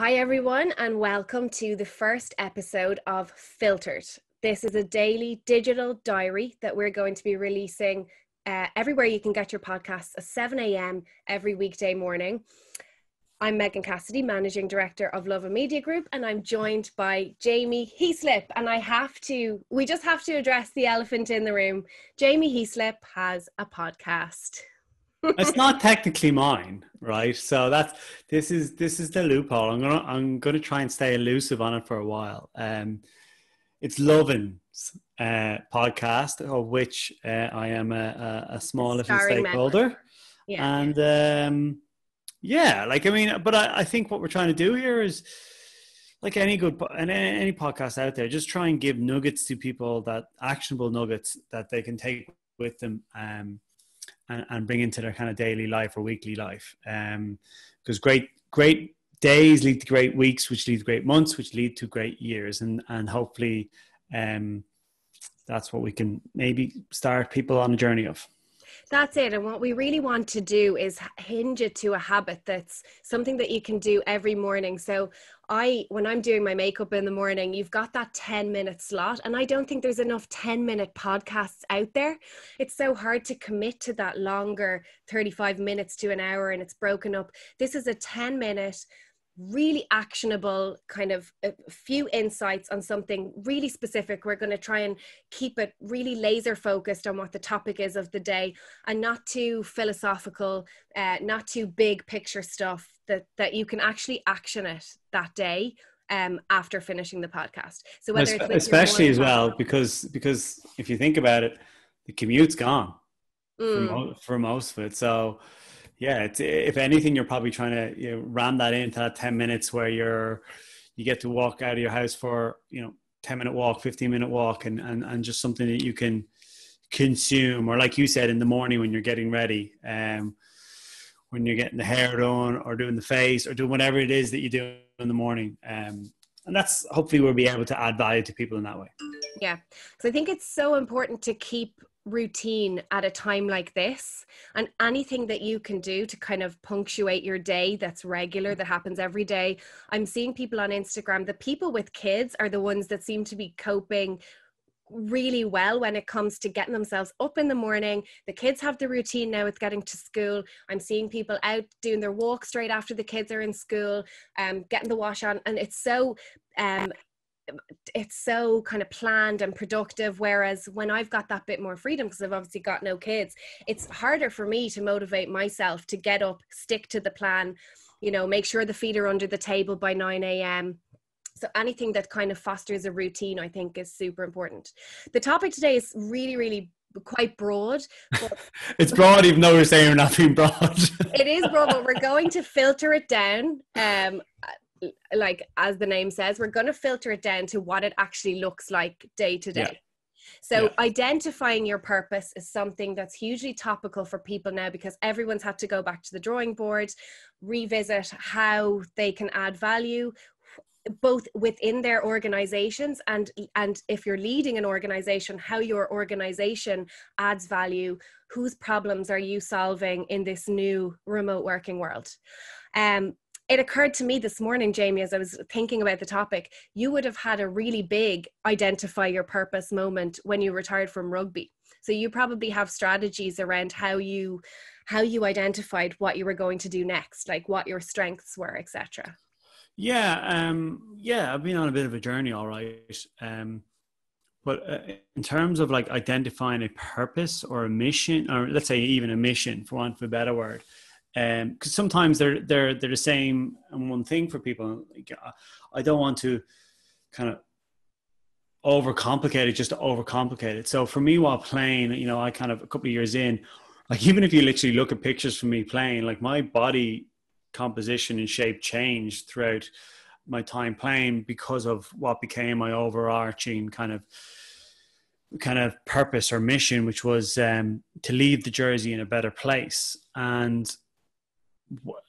Hi, everyone, and welcome to the first episode of Filtered. This is a daily digital diary that we're going to be releasing uh, everywhere you can get your podcasts at 7 a.m. every weekday morning. I'm Megan Cassidy, Managing Director of Lovin Media Group, and I'm joined by Jamie Heaslip. And I have to, we just have to address the elephant in the room. Jamie Heaslip has a podcast. It's not technically mine, right? So that's this is this is the loophole. I'm gonna I'm gonna try and stay elusive on it for a while. Um, it's Lovin's uh, podcast, of which uh, I am a, a, a small little stakeholder, yeah. and um, yeah, like I mean, but I, I think what we're trying to do here is like any good and any podcast out there, just try and give nuggets to people that actionable nuggets that they can take with them um, and, and bring into their kind of daily life or weekly life. Um, because great, great days lead to great weeks, which lead to great months, which lead to great years, and and hopefully, um, that's what we can maybe start people on a journey of. That's it. And what we really want to do is hinge it to a habit that's something that you can do every morning. So I when I'm doing my makeup in the morning, you've got that 10 minute slot. And I don't think there's enough 10 minute podcasts out there. It's so hard to commit to that longer 35 minutes to an hour and it's broken up. This is a 10 minute really actionable kind of a few insights on something really specific we're going to try and keep it really laser focused on what the topic is of the day and not too philosophical uh, not too big picture stuff that that you can actually action it that day um, after finishing the podcast. So whether it's especially as well because because if you think about it the commute's gone mm. for, mo- for most of it. So yeah, it's, if anything, you're probably trying to you know, ram that into that 10 minutes where you're, you get to walk out of your house for, you know, 10 minute walk, 15 minute walk and, and, and just something that you can consume. Or like you said in the morning when you're getting ready, um, when you're getting the hair done or doing the face or doing whatever it is that you do in the morning. Um, and that's hopefully we'll be able to add value to people in that way. Yeah. So I think it's so important to keep routine at a time like this and anything that you can do to kind of punctuate your day that's regular that happens every day i'm seeing people on instagram the people with kids are the ones that seem to be coping really well when it comes to getting themselves up in the morning. The kids have the routine now with getting to school. I'm seeing people out doing their walk straight after the kids are in school, um, getting the wash on, and it's so um, it's so kind of planned and productive whereas when i've got that bit more freedom because i've obviously got no kids it's harder for me to motivate myself to get up stick to the plan you know make sure the feet are under the table by 9 a.m so anything that kind of fosters a routine i think is super important the topic today is really really quite broad. it's broad, even though we're saying we're not being broad. it is broad, but we're going to filter it down. Um, like as the name says we're going to filter it down to what it actually looks like day to day so yeah. identifying your purpose is something that's hugely topical for people now because everyone's had to go back to the drawing board revisit how they can add value both within their organizations and and if you're leading an organization how your organization adds value whose problems are you solving in this new remote working world um, it occurred to me this morning, Jamie, as I was thinking about the topic, you would have had a really big identify your purpose moment when you retired from rugby. So you probably have strategies around how you how you identified what you were going to do next, like what your strengths were, etc. Yeah, um, yeah, I've been on a bit of a journey, all right. Um, but uh, in terms of like identifying a purpose or a mission, or let's say even a mission, for want of a better word, because um, sometimes they're they're they're the same and one thing for people. Like, uh, I don't want to kind of overcomplicate it just to overcomplicate it. So for me, while playing, you know, I kind of a couple of years in, like even if you literally look at pictures from me playing, like my body composition and shape changed throughout my time playing because of what became my overarching kind of kind of purpose or mission, which was um, to leave the jersey in a better place. And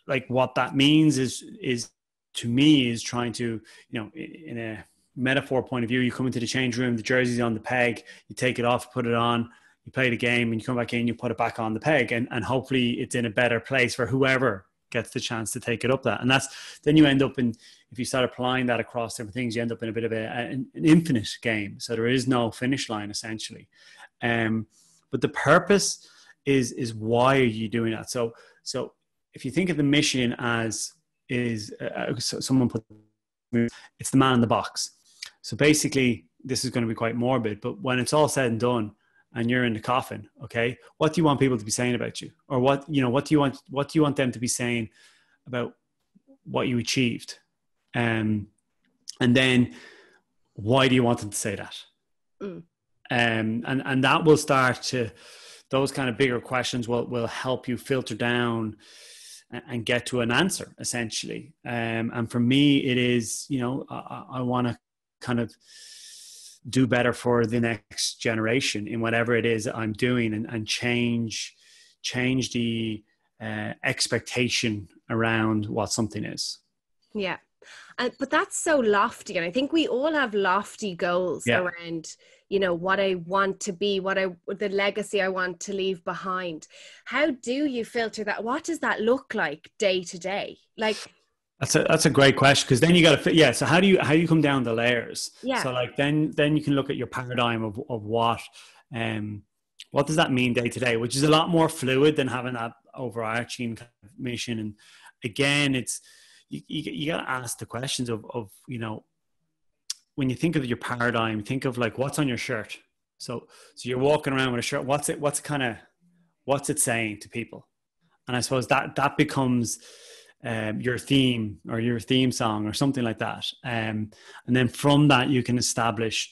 like what that means is is to me is trying to you know in a metaphor point of view you come into the change room the jersey's on the peg you take it off put it on you play the game and you come back in you put it back on the peg and, and hopefully it's in a better place for whoever gets the chance to take it up that. And that's then you end up in if you start applying that across different things, you end up in a bit of a, an, an infinite game. So there is no finish line essentially. Um, but the purpose is is why are you doing that? So so if you think of the mission as is uh, uh so someone put it's the man in the box. So basically, this is going to be quite morbid, but when it's all said and done, and you're in the coffin okay? What do you want people to be saying about you? Or what you know what do you want what do you want them to be saying about what you achieved? Um and then why do you want them to say that? Mm. um and and that will start to those kind of bigger questions will will help you filter down and, and get to an answer essentially. Um and for me it is you know i, I want to kind of do better for the next generation in whatever it is I'm doing and, and change change the uh, expectation around what something is. Yeah. Uh, but that's so lofty and i think we all have lofty goals yeah. around you know what i want to be what i the legacy i want to leave behind how do you filter that what does that look like day to day like that's a that's a great question because then you got to fit. Yeah. So how do you how do you come down the layers? Yeah. So like then then you can look at your paradigm of of what um what does that mean day to day, which is a lot more fluid than having that overarching kind of mission. And again, it's you you, you got to ask the questions of of you know when you think of your paradigm, think of like what's on your shirt. So so you're walking around with a shirt. What's it? What's kind of what's it saying to people? And I suppose that that becomes um, your theme or your theme song or something like that. Um, and then from that, you can establish,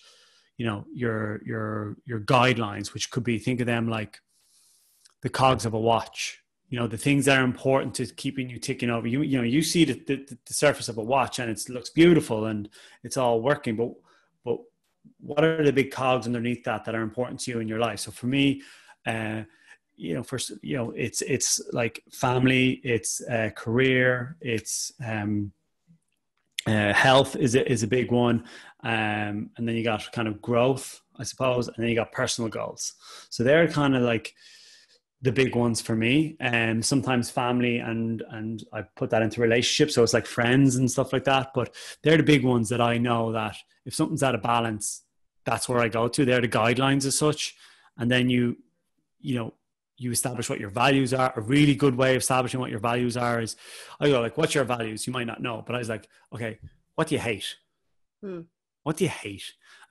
you know, your your your guidelines, which could be think of them like the cogs of a watch. You know, the things that are important to keeping you ticking over. You you know, you see the, the, the surface of a watch and it looks beautiful and it's all working, but but what are the big cogs underneath that that are important to you in your life? So for me, uh, you know first you know it's it's like family it's uh, career it's um, uh, health is a, is a big one um, and then you got kind of growth i suppose and then you got personal goals. So they're kind of like the big ones for me and um, sometimes family and and i put that into relationships so it's like friends and stuff like that but they're the big ones that i know that if something's out of balance that's where i go to. They're the guidelines as such and then you you know you establish what your values are. A really good way of establishing what your values are is I go like, what's your values? You might not know, but I was like, okay, what do you hate? Hmm. What do you hate?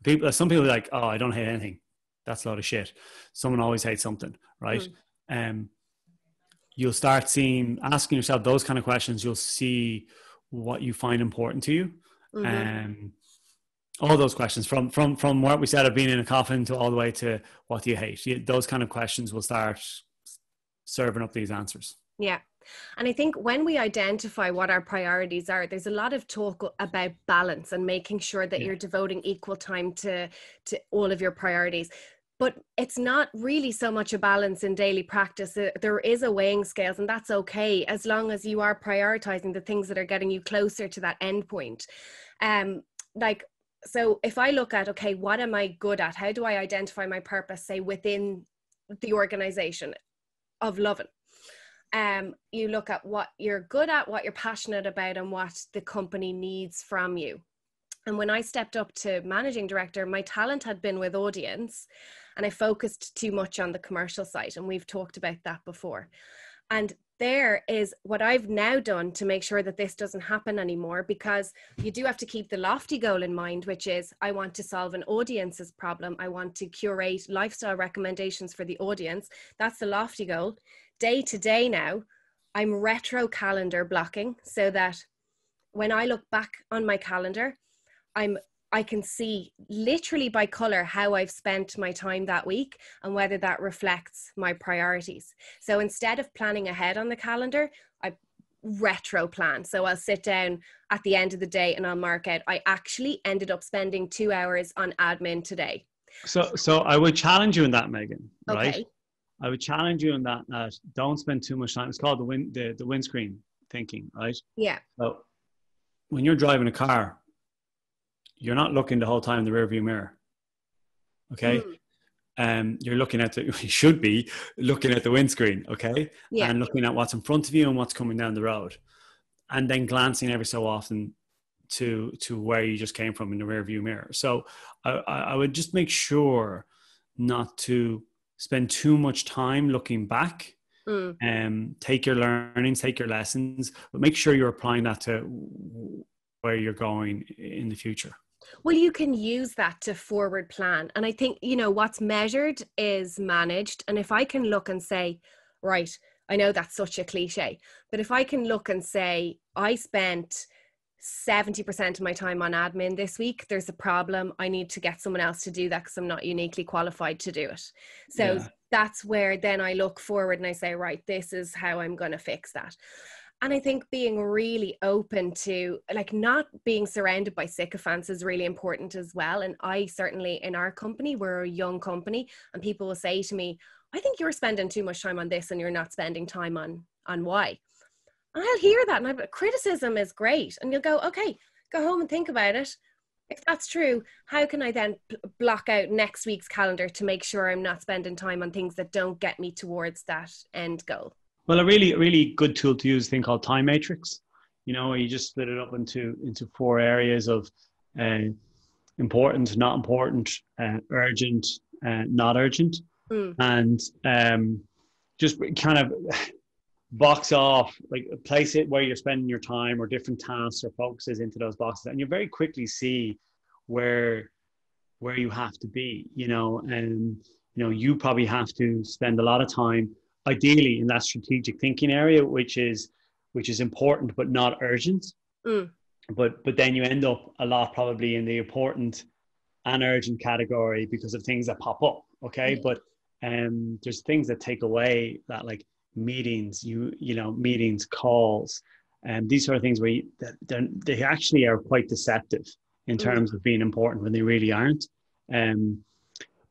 People, some people are like, oh, I don't hate anything. That's a lot of shit. Someone always hates something, right? Hmm. Um, you'll start seeing, asking yourself those kind of questions. You'll see what you find important to you. Mm-hmm. Um, all those questions from from from what we said of being in a coffin to all the way to what do you hate those kind of questions will start serving up these answers yeah and I think when we identify what our priorities are, there's a lot of talk about balance and making sure that yeah. you're devoting equal time to to all of your priorities. But it's not really so much a balance in daily practice. There is a weighing scales, and that's okay as long as you are prioritizing the things that are getting you closer to that end point. Um, like so if I look at, okay, what am I good at? How do I identify my purpose, say, within the organization of Lovin Um, you look at what you're good at, what you're passionate about, and what the company needs from you. And when I stepped up to managing director, my talent had been with audience, and I focused too much on the commercial side. And we've talked about that before. And there is what I've now done to make sure that this doesn't happen anymore because you do have to keep the lofty goal in mind, which is I want to solve an audience's problem. I want to curate lifestyle recommendations for the audience. That's the lofty goal. Day to day now, I'm retro calendar blocking so that when I look back on my calendar, I'm I can see literally by color how I've spent my time that week and whether that reflects my priorities. So instead of planning ahead on the calendar, I retro plan. So I'll sit down at the end of the day and I'll mark out I actually ended up spending 2 hours on admin today. So so I would challenge you in that Megan, right? Okay. I would challenge you in that that don't spend too much time. It's called the wind the, the windscreen thinking, right? Yeah. So when you're driving a car, you're not looking the whole time in the rearview mirror. Okay. Mm. um, you're looking at the, you should be looking at the windscreen, okay, yeah. and looking at what's in front of you and what's coming down the road, and then glancing every so often to to where you just came from in the rearview mirror. So I, I would just make sure not to spend too much time looking back. Mm. Um, take your learnings, take your lessons, but make sure you're applying that to where you're going in the future. Well, you can use that to forward plan. And I think, you know, what's measured is managed. And if I can look and say, right, I know that's such a cliche, but if I can look and say, I spent 70% of my time on admin this week, there's a problem. I need to get someone else to do that because I'm not uniquely qualified to do it. So yeah. that's where then I look forward and I say, right, this is how I'm going to fix that and i think being really open to like not being surrounded by sycophants is really important as well. And i certainly in our company we're a young company and people will say to me i think you're spending too much time on this and you're not spending time on on why and i'll hear that and I, criticism is great. And you'll go okay go home and think about it. If that's true how can i then block out next week's calendar to make sure i'm not spending time on things that don't get me towards that end goal well, a really, really good tool to use is a thing called Time Matrix. You know, you just split it up into into four areas of uh, important, not important, uh, urgent, uh, not urgent, mm. and um, just kind of box off, like place it where you're spending your time or different tasks or focuses into those boxes, and you very quickly see where where you have to be. You know, and you know you probably have to spend a lot of time ideally in that strategic thinking area, which is which is important but not urgent. Mm. But but then you end up a lot probably in the important and urgent category because of things that pop up. Okay, mm. but um, there's things that take away that like meetings, you you know meetings, calls, and these sort of things where you, that they actually are quite deceptive in mm. terms mm. of being important when they really aren't. Um,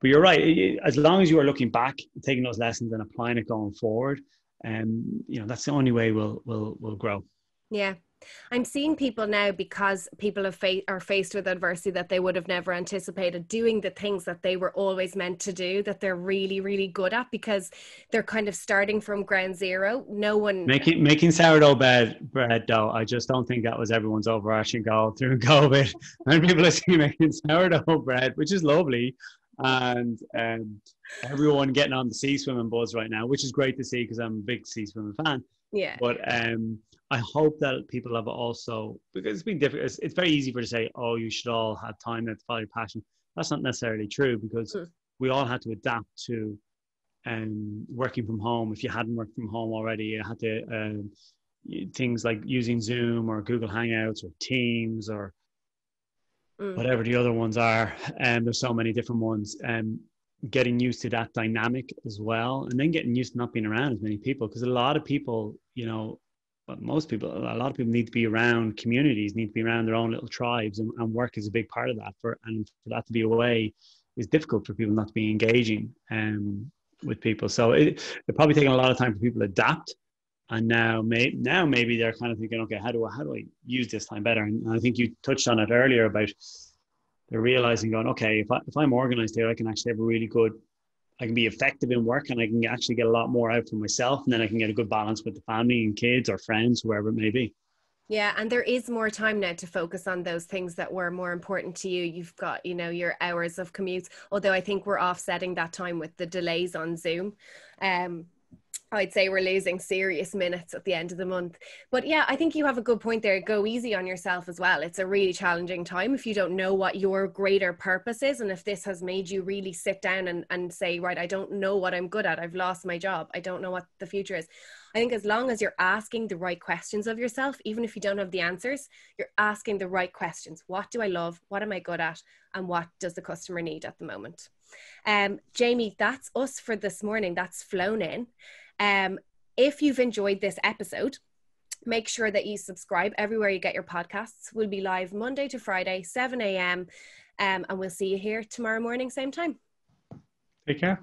but you're right. As long as you are looking back, taking those lessons and applying it going forward, and um, you know that's the only way we'll we'll we'll grow. Yeah. I'm seeing people now because people have fa- are faced with adversity that they would have never anticipated doing the things that they were always meant to do that they're really really good at because they're kind of starting from ground zero. No one making making sourdough bread bread though. I just don't think that was everyone's overarching goal through COVID. And people are seeing making sourdough bread, which is lovely, and um, everyone getting on the sea swimming buzz right now, which is great to see because I'm a big sea swimming fan. Yeah. But um, I hope that people have also because it's been difficult. It's, it's, very easy for to say, "Oh, you should all have time to follow your passion." That's not necessarily true because mm. we all had to adapt to um, working from home. If you hadn't worked from home already, you had to um, things like using Zoom or Google Hangouts or Teams or mm. whatever the other ones are. And um, there's so many different ones. And um, getting used to that dynamic as well, and then getting used to not being around as many people because a lot of people, you know, but most people, a lot of people need to be around communities, need to be around their own little tribes, and, and work is a big part of that. For and for that to be away is difficult for people not to be engaging um, with people. So it, it's probably taking a lot of time for people to adapt and now may, now maybe they're kind of thinking okay how do I how do I use this time better and I think you touched on it earlier about they're realizing going okay if, I, if I'm organized here I can actually have a really good I can be effective in work and I can actually get a lot more out for myself and then I can get a good balance with the family and kids or friends whoever it may be yeah, and there is more time now to focus on those things that were more important to you. You've got, you know, your hours of commutes, although I think we're offsetting that time with the delays on Zoom. Um, I'd say we're losing serious minutes at the end of the month. But yeah, I think you have a good point there. Go easy on yourself as well. It's a really challenging time if you don't know what your greater purpose is. And if this has made you really sit down and, and say, right, I don't know what I'm good at. I've lost my job. I don't know what the future is. I think as long as you're asking the right questions of yourself, even if you don't have the answers, you're asking the right questions. What do I love? What am I good at? And what does the customer need at the moment? Um, Jamie, that's us for this morning. That's flown in. Um, if you've enjoyed this episode, make sure that you subscribe everywhere you get your podcasts. We'll be live Monday to Friday, 7 a.m. Um, and we'll see you here tomorrow morning, same time. Take care.